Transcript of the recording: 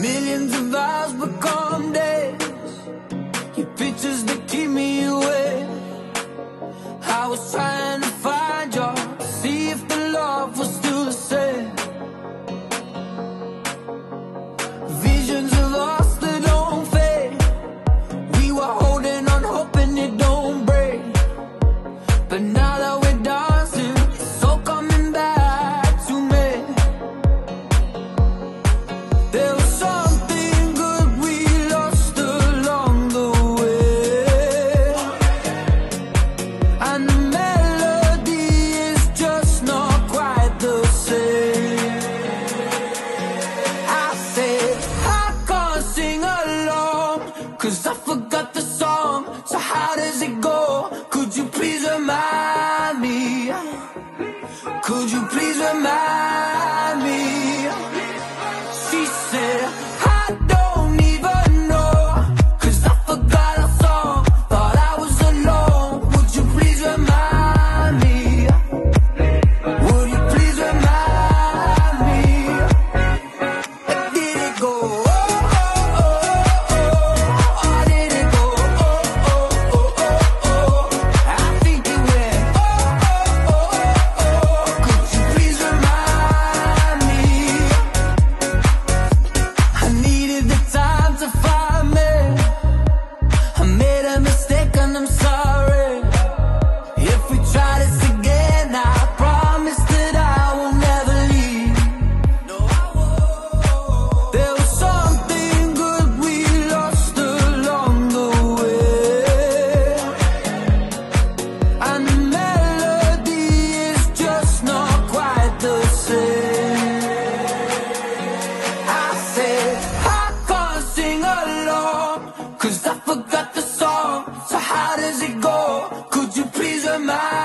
Millions of hours become days. Your pictures that keep me awake. A mistake and I'm sorry. If we try this again, I promise that I will never leave. No, I won't. There was something good we lost along the way. And the melody is just not quite the same. I said, I can't sing along, cause I forgot smile.